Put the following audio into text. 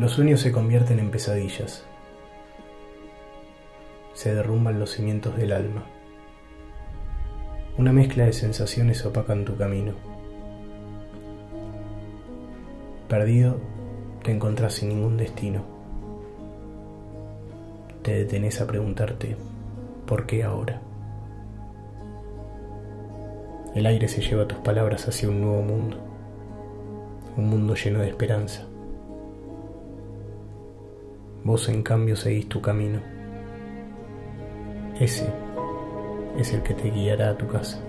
Los sueños se convierten en pesadillas. Se derrumban los cimientos del alma. Una mezcla de sensaciones opacan tu camino. Perdido, te encontrás sin ningún destino. Te detenés a preguntarte, ¿por qué ahora? El aire se lleva tus palabras hacia un nuevo mundo, un mundo lleno de esperanza vos en cambio seguís tu camino. Ese es el que te guiará a tu casa.